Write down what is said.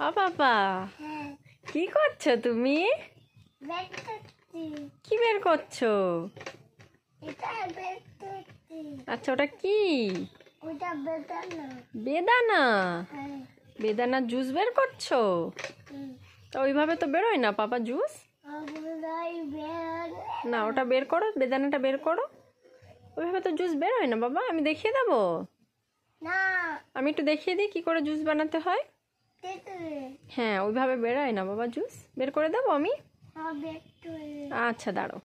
আ বাবা। কি করছ তুমি? কি বের করছ? আচ্ছা ওটা কি? বেদানা। বেদানা? হ্যাঁ। জুস বের করছ। তা ওইভাবে তো বেরোয় না পাপা জুস? না ওটা বের করো বেদানাটা বের করো। ওইভাবে তো জুস বেরোয় না বাবা আমি দেখিয়ে দেবো? না। আমি একটু দেখিয়ে দিই কি করে জুস বানাতে হয়। হ্যাঁ ওইভাবে বেরোয় না বাবা জুস? বের করে দেবো আমি? আচ্ছা দাঁড়ো